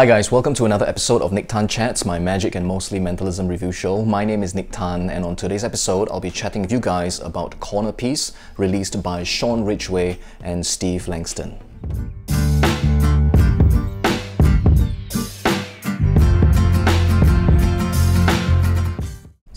Hi guys, welcome to another episode of Nique Tan Chats, my magic and mostly mentalism review show. My name is Nique Tan and on today's episode I'll be chatting with you guys about Corner Piece released by Sean Ridgeway and Steve Langston.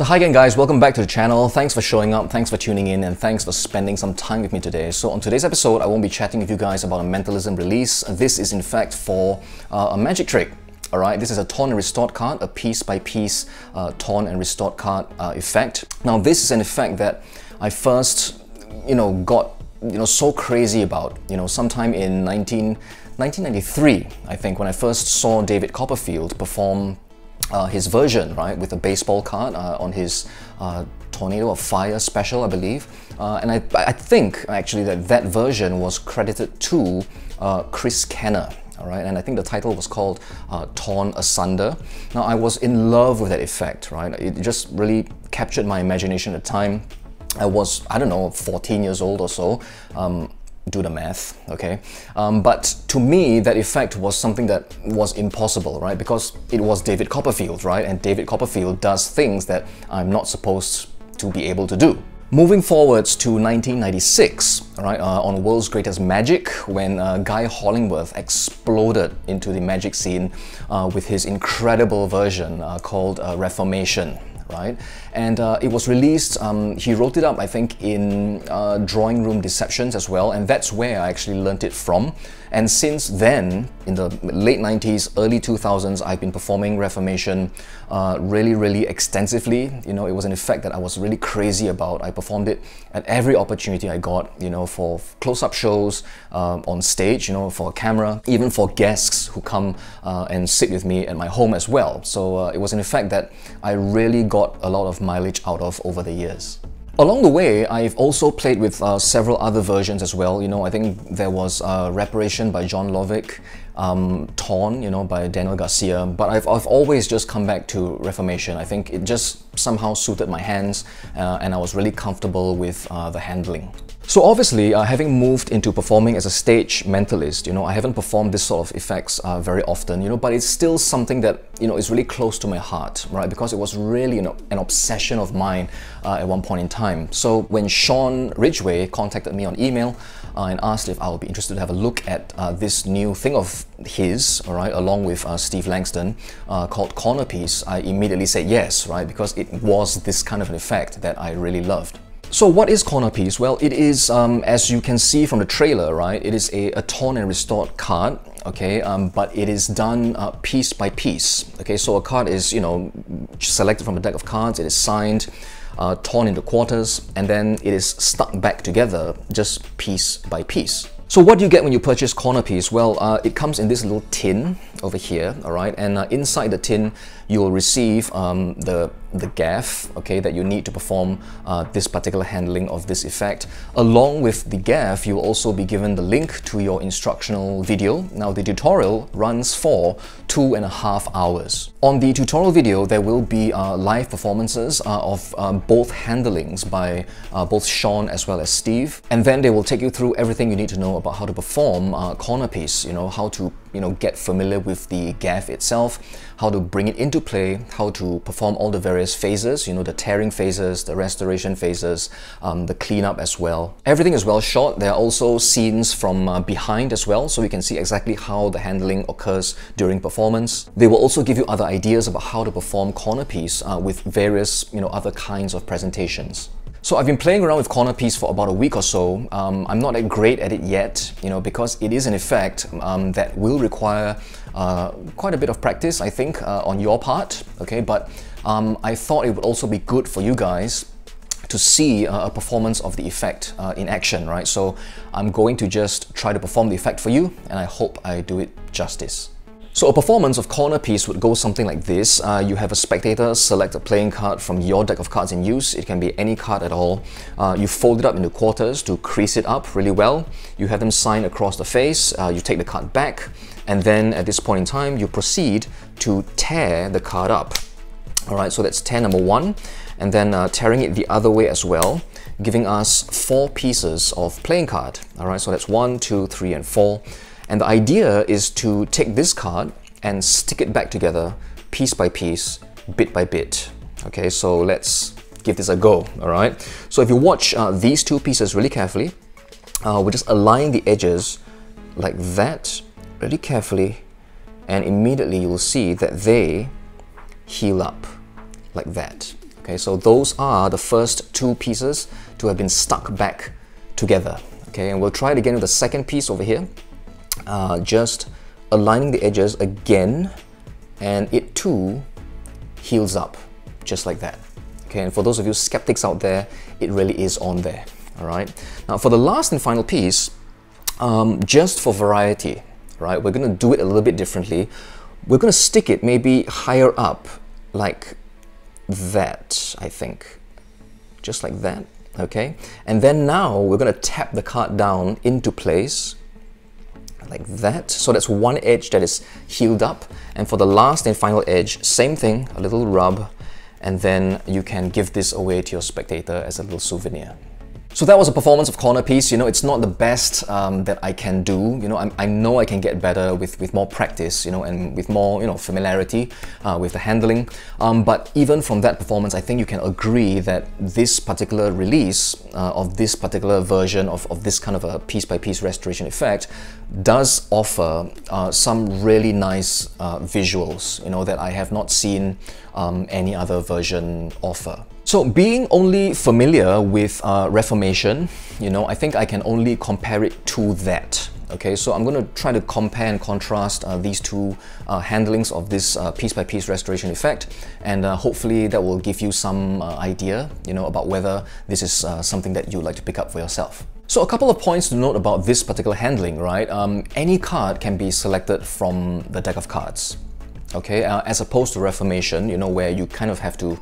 So hi again guys, welcome back to the channel. Thanks for showing up, thanks for tuning in, and thanks for spending some time with me today. So on today's episode, I won't be chatting with you guys about a mentalism release. This is in fact for uh, a magic trick. Alright, this is a torn and restored card, a piece by piece uh, torn and restored card uh, effect. Now this is an effect that I first, you know, got you know so crazy about, you know, sometime in 19, 1993, I think, when I first saw David Copperfield perform uh, his version, right, with a baseball card uh, on his uh, Tornado of Fire special, I believe. Uh, and I, I think actually that that version was credited to uh, Chris Kenner. All right, and I think the title was called Torn Asunder. Now, I was in love with that effect, right? It just really captured my imagination at the time. I was, I don't know, 14 years old or so. Um, do the math, okay? Um, but to me, that effect was something that was impossible, right? Because it was David Copperfield, right? And David Copperfield does things that I'm not supposed to be able to do. Moving forwards to 1996, right, uh, on World's Greatest Magic, when uh, Guy Hollingworth exploded into the magic scene uh, with his incredible version uh, called uh, Reformation, right? And uh, it was released, um, he wrote it up, I think, in uh, Drawing Room Deceptions as well, and that's where I actually learned it from. And since then, in the late 90s, early 2000s, I've been performing Reformation uh, really, really extensively. You know, it was an effect that I was really crazy about. I performed it at every opportunity I got, you know, for close-up shows, um, on stage, you know, for a camera, even for guests who come uh, and sit with me at my home as well. So uh, it was an effect that I really got a lot of mileage out of over the years. Along the way, I've also played with uh, several other versions as well. You know, I think there was uh, Reparation by John Lovick, um, Torn, you know, by Daniel Garcia, but I've, I've always just come back to Reformation. I think it just somehow suited my hands uh, and I was really comfortable with uh, the handling. So obviously, uh, having moved into performing as a stage mentalist, you know, I haven't performed this sort of effects uh, very often, you know, but it's still something that, you know, is really close to my heart, right? Because it was really an, an obsession of mine uh, at one point in time. So when Sean Ridgeway contacted me on email uh, and asked if I would be interested to have a look at uh, this new thing of his, all right, along with uh, Steve Langston, called Corner Piece, I immediately said yes, right? Because it was this kind of an effect that I really loved. So what is corner piece? Well, it is, um, as you can see from the trailer, right, it is a, a torn and restored card, okay, um, but it is done uh, piece by piece, okay, so a card is, you know, selected from a deck of cards, it is signed, uh, torn into quarters, and then it is stuck back together just piece by piece. So what do you get when you purchase corner piece? Well, uh, it comes in this little tin over here, all right, and uh, inside the tin you'll receive um, the the gaff, okay, that you need to perform uh, this particular handling of this effect. Along with the gaff, you'll also be given the link to your instructional video. Now, the tutorial runs for two and a half hours. On the tutorial video, there will be uh, live performances uh, of um, both handlings by uh, both Sean as well as Steve. And then they will take you through everything you need to know about how to perform uh, corner piece, you know, how to you know, get familiar with the gaff itself, how to bring it into play, how to perform all the various phases, you know, the tearing phases, the restoration phases, um, the cleanup as well. Everything is well shot. There are also scenes from uh, behind as well, so you can see exactly how the handling occurs during performance. They will also give you other ideas about how to perform corner piece uh, with various, you know, other kinds of presentations. So I've been playing around with corner piece for about a week or so. Um, I'm not that great at it yet, you know, because it is an effect um, that will require uh, quite a bit of practice, I think, uh, on your part, okay? But um, I thought it would also be good for you guys to see uh, a performance of the effect uh, in action, right? So I'm going to just try to perform the effect for you, and I hope I do it justice. So a performance of corner piece would go something like this. Uh, you have a spectator select a playing card from your deck of cards in use. It can be any card at all. Uh, you fold it up into quarters to crease it up really well. You have them sign across the face. Uh, you take the card back. And then at this point in time, you proceed to tear the card up. All right, so that's tear number one. And then uh, tearing it the other way as well, giving us four pieces of playing card. All right, so that's one, two, three, and four. And the idea is to take this card and stick it back together piece by piece, bit by bit. Okay, so let's give this a go, all right? So if you watch uh, these two pieces really carefully, uh, we just align the edges like that really carefully and immediately you'll see that they heal up like that. Okay, so those are the first two pieces to have been stuck back together. Okay, and we'll try it again with the second piece over here. Uh, just aligning the edges again and it too heals up just like that. Okay, and for those of you skeptics out there, it really is on there. All right. Now for the last and final piece, um, just for variety, right? We're going to do it a little bit differently. We're going to stick it maybe higher up, like that, I think. Just like that, okay? And then now we're going to tap the card down into place like that. So that's one edge that is healed up. And for the last and final edge, same thing, a little rub, and then you can give this away to your spectator as a little souvenir. So that was a performance of corner piece. You know, it's not the best um, that I can do. You know, I, I, know I can get better with, with more practice, you know, and with more, you know, familiarity uh, with the handling. Um, but even from that performance, I think you can agree that this particular release uh, of this particular version of, of this kind of a piece-by-piece -piece restoration effect does offer uh, some really nice uh, visuals, you know, that I have not seen um, any other version offer. So being only familiar with uh, Reformation, you know, I think I can only compare it to that. Okay, so I'm going to try to compare and contrast uh, these two uh, handlings of this uh, piece-by-piece -piece restoration effect, and uh, hopefully that will give you some uh, idea, you know, about whether this is uh, something that you'd like to pick up for yourself. So a couple of points to note about this particular handling, right? Um, any card can be selected from the deck of cards, okay, as opposed to Reformation, you know, where you kind of have to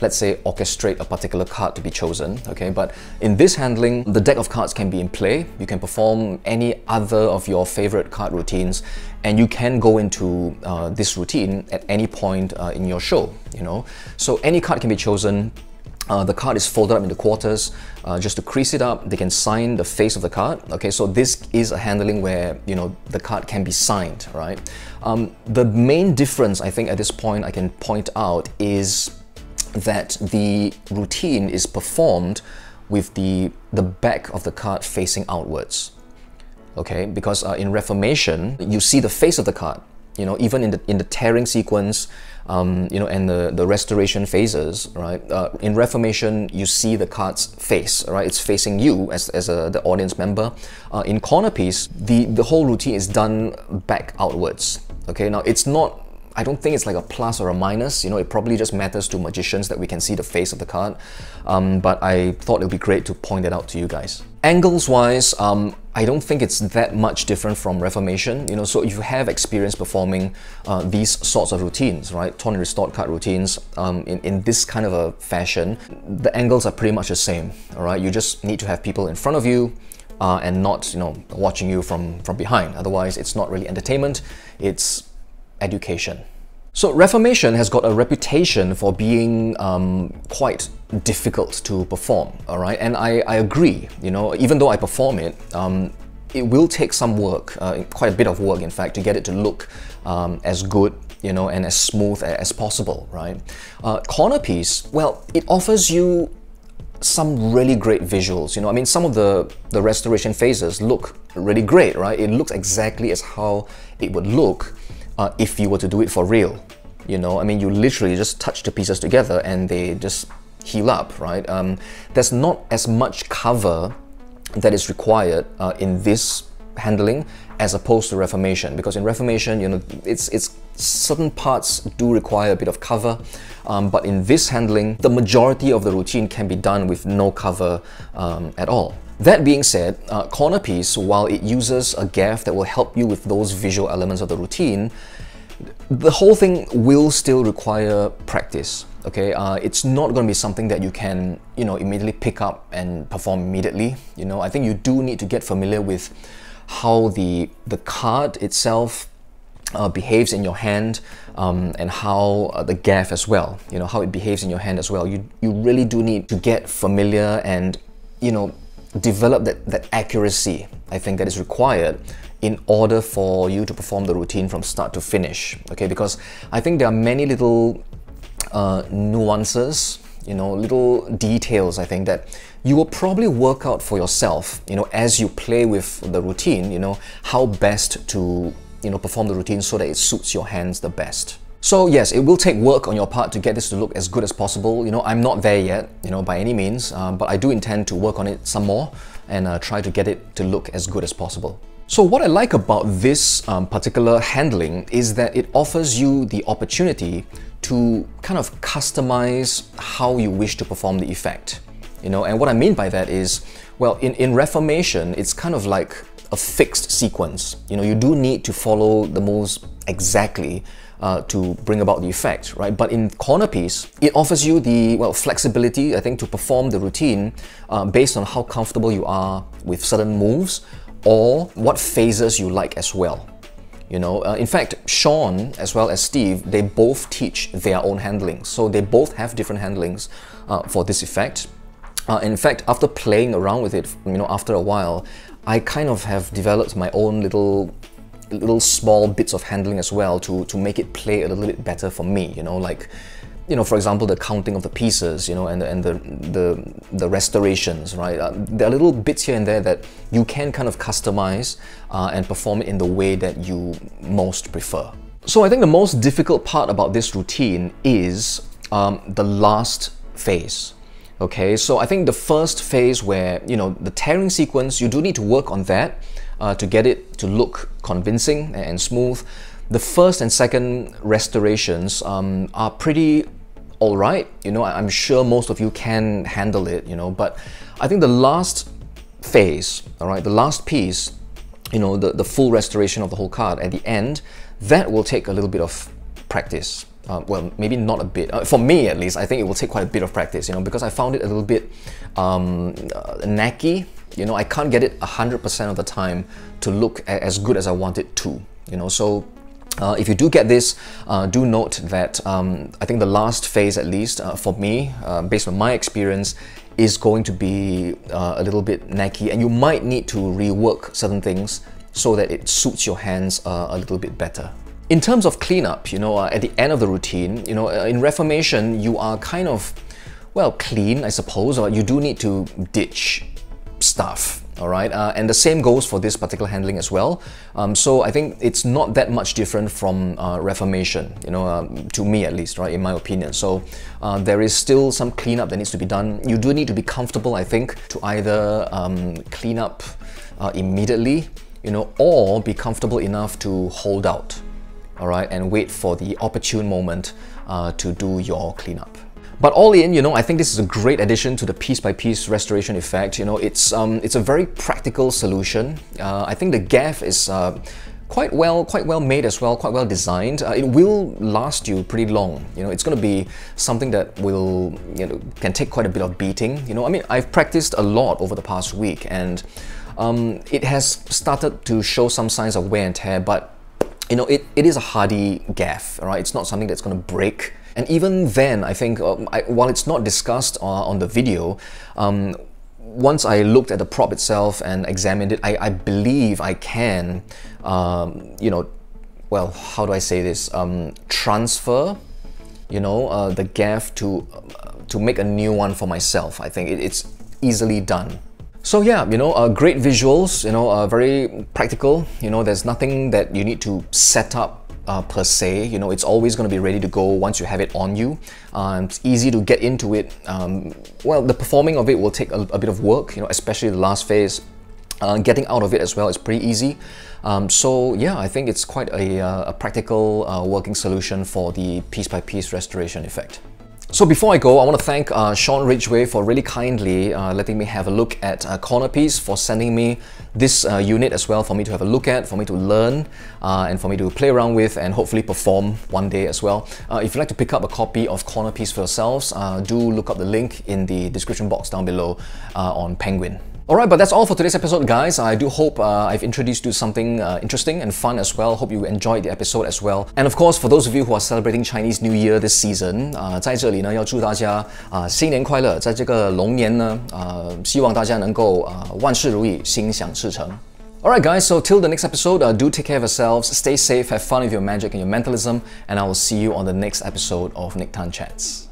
let's say, orchestrate a particular card to be chosen, okay? But in this handling, the deck of cards can be in play. You can perform any other of your favorite card routines, and you can go into uh, this routine at any point uh, in your show, you know? So any card can be chosen, uh, the card is folded up into quarters uh, just to crease it up. They can sign the face of the card. Okay, so this is a handling where you know the card can be signed, right? Um, the main difference I think at this point I can point out is that the routine is performed with the, the back of the card facing outwards. Okay, because uh, in Reformation, you see the face of the card. You know, even in the in the tearing sequence, um, you know, and the, the restoration phases, right? Uh, in Reformation, you see the card's face, right? It's facing you as, as a, the audience member. Uh, in Corner Piece, the, the whole routine is done back outwards. Okay, now it's not I don't think it's like a plus or a minus. You know, it probably just matters to magicians that we can see the face of the card. Um, but I thought it would be great to point it out to you guys. Angles wise, um, I don't think it's that much different from Reformation. You know, so if you have experience performing uh, these sorts of routines, right, torn and restored card routines, um, in, in this kind of a fashion, the angles are pretty much the same. All right, you just need to have people in front of you. Uh, and not, you know, watching you from from behind. Otherwise, it's not really entertainment. It's education. So Reformation has got a reputation for being um, quite difficult to perform, all right? And I, I agree, you know, even though I perform it, um, it will take some work, uh, quite a bit of work in fact, to get it to look um, as good you know, and as smooth as possible, right? Uh, corner piece, well, it offers you some really great visuals. You know, I mean, some of the the restoration phases look really great, right? It looks exactly as how it would look uh, if you were to do it for real. You know, I mean, you literally just touch the pieces together and they just heal up, right? Um, there's not as much cover that is required uh, in this handling as opposed to Reformation because in Reformation, you know, it's it's certain parts do require a bit of cover, um, but in this handling, the majority of the routine can be done with no cover um, at all. That being said, uh, Corner Piece, while it uses a gaff that will help you with those visual elements of the routine, the whole thing will still require practice. Okay, uh, it's not going to be something that you can, you know, immediately pick up and perform immediately. You know, I think you do need to get familiar with how the the card itself uh, behaves in your hand um, and how uh, the gaff as well. You know, how it behaves in your hand as well. You you really do need to get familiar and, you know, develop that, that accuracy, I think, that is required in order for you to perform the routine from start to finish. Okay, because I think there are many little uh, nuances, you know, little details. I think that you will probably work out for yourself, you know, as you play with the routine. You know, how best to you know perform the routine so that it suits your hands the best. So yes, it will take work on your part to get this to look as good as possible. You know, I'm not there yet, you know, by any means, um, but I do intend to work on it some more and uh, try to get it to look as good as possible. So what I like about this um, particular handling is that it offers you the opportunity to kind of customize how you wish to perform the effect. You know, and what I mean by that is, well, in, in Reformation, it's kind of like a fixed sequence. You know, you do need to follow the moves exactly uh, to bring about the effect, right? But in corner piece, it offers you the well flexibility, I think, to perform the routine uh, based on how comfortable you are with certain moves or what phases you like as well. You know, uh, in fact, Sean as well as Steve, they both teach their own handling. So they both have different handlings uh, for this effect. Uh, in fact, after playing around with it, you know, after a while, I kind of have developed my own little little small bits of handling as well to, to make it play a little bit better for me, you know, like you know, for example, the counting of the pieces, you know, and the, and the, the, the restorations, right? Uh, there are little bits here and there that you can kind of customize uh, and perform it in the way that you most prefer. So I think the most difficult part about this routine is um, the last phase. Okay, so I think the first phase where, you know, the tearing sequence, you do need to work on that uh, to get it to look convincing and smooth. The first and second restorations um, are pretty all right. You know, I'm sure most of you can handle it, you know, but I think the last phase, all right, the last piece, you know, the, the full restoration of the whole card at the end, that will take a little bit of practice. Uh, well, maybe not a bit. Uh, for me, at least, I think it will take quite a bit of practice, you know, because I found it a little bit um, uh, knacky. You know, I can't get it 100% of the time to look as good as I want it to, you know, so uh, if you do get this, uh, do note that um, I think the last phase, at least uh, for me, uh, based on my experience, is going to be uh, a little bit knacky, and you might need to rework certain things so that it suits your hands uh, a little bit better. In terms of cleanup, you know, at the end of the routine, you know, in Reformation, you are kind of, well, clean, I suppose, or you do need to ditch stuff all right? Uh, and the same goes for this particular handling as well. Um, so I think it's not that much different from uh, Reformation you know um, to me at least right in my opinion. So uh, there is still some cleanup that needs to be done. You do need to be comfortable I think to either um, clean up uh, immediately you know or be comfortable enough to hold out all right and wait for the opportune moment uh, to do your cleanup but all in, you know, I think this is a great addition to the piece-by-piece restoration effect. You know, it's um, it's a very practical solution. Uh, I think the gaff is uh, quite well quite well made as well, quite well designed. Uh, it will last you pretty long. You know, it's going to be something that will you know can take quite a bit of beating. You know, I mean, I've practiced a lot over the past week, and um, it has started to show some signs of wear and tear, but you know, it, it is a hardy gaff, right? It's not something that's going to break and even then, I think, um, I, while it's not discussed uh, on the video, um, once I looked at the prop itself and examined it, I, I believe I can, um, you know, well, how do I say this? Um, transfer, you know, uh, the gaff to uh, to make a new one for myself. I think it, it's easily done. So yeah, you know, uh, great visuals, you know, uh, very practical. You know, there's nothing that you need to set up uh, per se. You know, it's always going to be ready to go once you have it on you. Um, it's easy to get into it. Um, well, the performing of it will take a, a, bit of work, you know, especially the last phase. Uh, getting out of it as well is pretty easy. Um, so yeah, I think it's quite a, uh, a practical uh, working solution for the piece-by-piece -piece restoration effect. So before I go, I want to thank uh, Sean Ridgeway for really kindly uh, letting me have a look at uh, Corner Piece, for sending me this uh, unit as well for me to have a look at, for me to learn, uh, and for me to play around with and hopefully perform one day as well. Uh, if you'd like to pick up a copy of Corner Piece for yourselves, do look up the link in the description box down below on Penguin. Alright, but that's all for today's episode, guys. I do hope uh, I've introduced you to something uh, interesting and fun as well. Hope you enjoyed the episode as well. And of course, for those of you who are celebrating Chinese New Year this season, 啊、uh,，在这里呢要祝大家啊、uh, 新年快乐，在这个龙年呢，啊、uh, guys, so till the next episode, uh, do take care of yourselves, stay safe, have fun with your magic and your mentalism, and I will see you on the next episode of Nique Tan Chats.